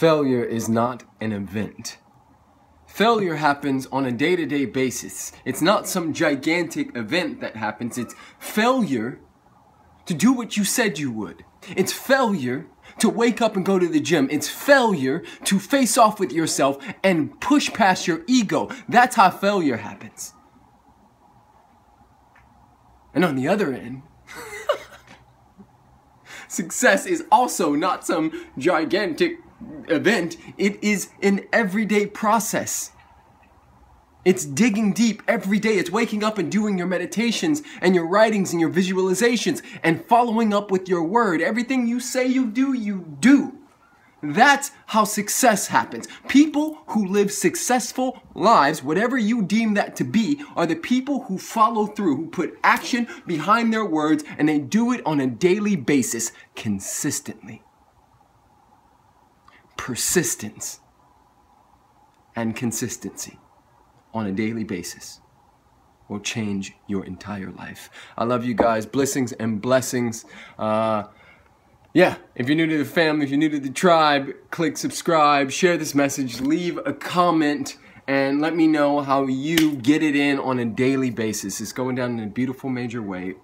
failure is not an event. Failure happens on a day to day basis. It's not some gigantic event that happens. It's failure to do what you said you would. It's failure to wake up and go to the gym. It's failure to face off with yourself and push past your ego. That's how failure happens. And on the other end, success is also not some gigantic event, it is an everyday process. It's digging deep every day. It's waking up and doing your meditations and your writings and your visualizations and following up with your word. Everything you say you do, you do. That's how success happens. People who live successful lives, whatever you deem that to be, are the people who follow through, who put action behind their words, and they do it on a daily basis consistently persistence and consistency on a daily basis will change your entire life. I love you guys. Blessings and blessings. Uh, yeah, if you're new to the family, if you're new to the tribe, click subscribe, share this message, leave a comment, and let me know how you get it in on a daily basis. It's going down in a beautiful major way.